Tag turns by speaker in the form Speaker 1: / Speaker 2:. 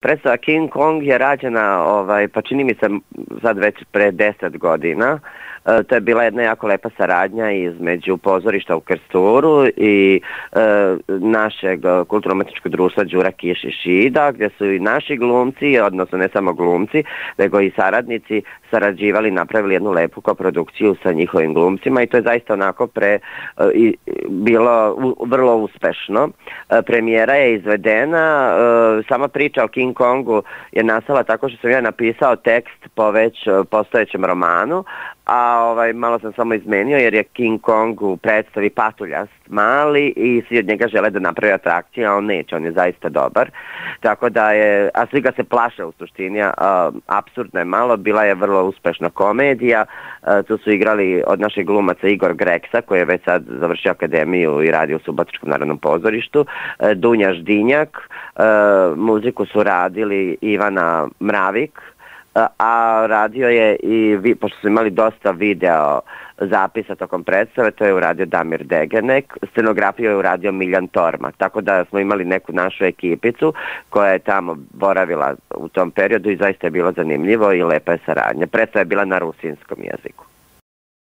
Speaker 1: Predstava King Kong je rađena, ovaj, pa čini mi se sad već pre deset godina. E, to je bila jedna jako lepa saradnja između pozorišta u Krsturu i e, našeg kulturno-umetničkog društva Đura Kiš i Šida, gdje su i naši glumci, odnosno ne samo glumci, nego i saradnici sarađivali, napravili jednu lepu koprodukciju sa njihovim glumcima i to je zaista onako pre, e, i, bilo u, vrlo uspešno. Premijera je izvedena, sama priča o King Kongu je nastala tako što sam ja napisao tekst po već postojećem romanu, a ovaj, malo sam samo izmenio jer je King Kong u predstavi patuljast mali i svi od njega žele da napravi atrakciju, a on neće, on je zaista dobar. Tako da je, a svi ga se plaše u suštini, a, absurdno je malo, bila je vrlo uspešna komedija, a, tu su igrali od naših glumaca Igor Greksa, koji je već sad završio akademiju i radi u Subotičkom narodnom pozorištu, a, Dunja Ždinjak, a, muziku su radili Ivana Mravik, a radio je i, vi, pošto su imali dosta video zapisa tokom predstave, to je uradio Damir Degenek, scenografiju je uradio Miljan Torma, tako da smo imali neku našu ekipicu koja je tamo boravila u tom periodu i zaista je bilo zanimljivo i lepa je saradnja. Predstava je bila na rusinskom jeziku.